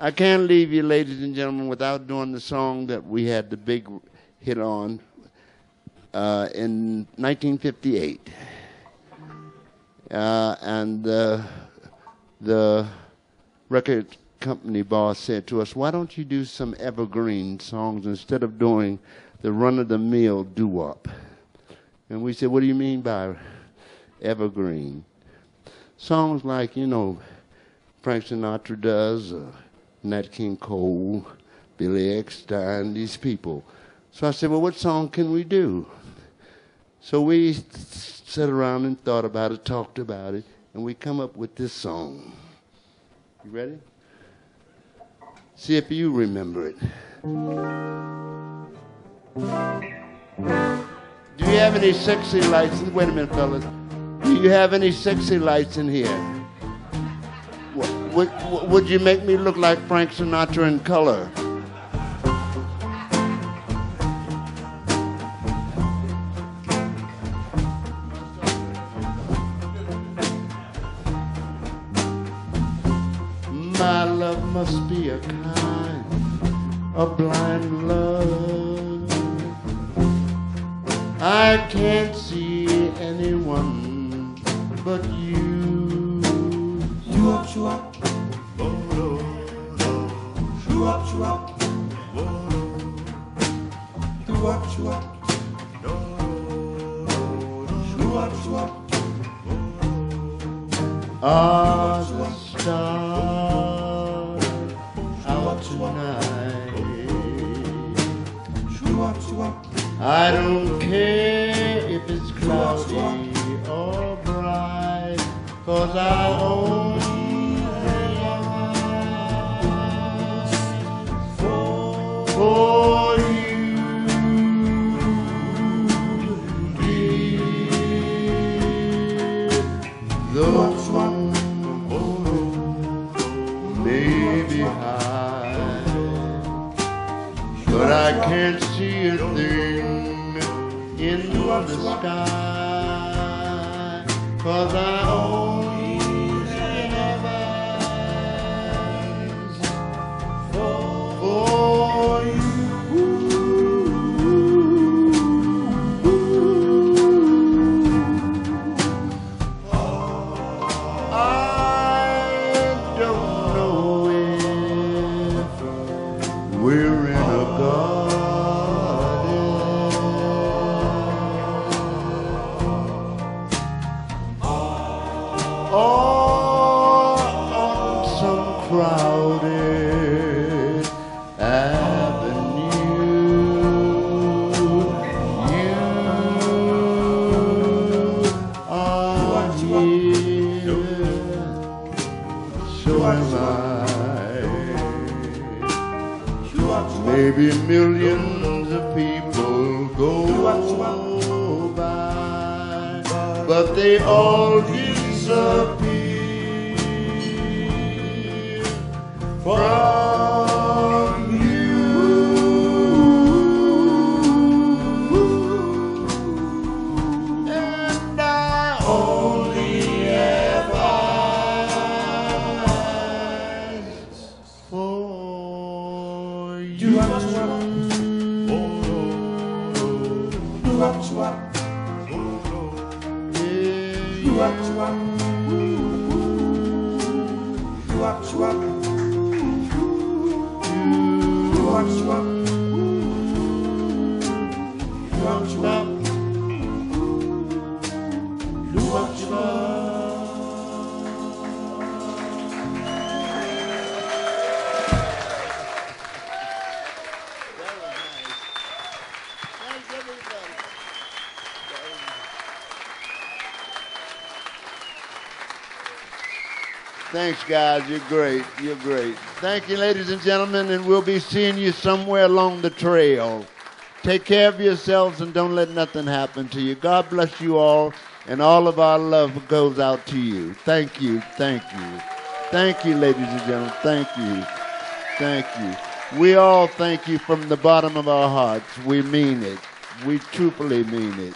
I can't leave you, ladies and gentlemen, without doing the song that we had the big hit on uh, in 1958. Uh, and uh, the record company boss said to us, Why don't you do some evergreen songs instead of doing the run of the mill doo wop? And we said, What do you mean by evergreen? Songs like, you know, Frank Sinatra does, uh, Nat King Cole, Billy Eckstine, these people. So I said, Well, what song can we do? So we sat around and thought about it, talked about it, and we come up with this song. You ready? See if you remember it. Do you have any sexy lights? Wait a minute, fellas. Do you have any sexy lights in here? Would, would you make me look like Frank Sinatra in color? My love must be a kind of blind love. I can't see anyone but you. You up, you up. Out tonight? I don't care if it's cloudy or bright, cause I only but I can't see a thing in the sky, cause I so am I. Maybe millions of people go by, but they all disappear from Do up, do up. Do up, do up. Thanks, guys. You're great. You're great. Thank you, ladies and gentlemen, and we'll be seeing you somewhere along the trail. Take care of yourselves and don't let nothing happen to you. God bless you all, and all of our love goes out to you. Thank you. Thank you. Thank you, ladies and gentlemen. Thank you. Thank you. We all thank you from the bottom of our hearts. We mean it. We truly mean it.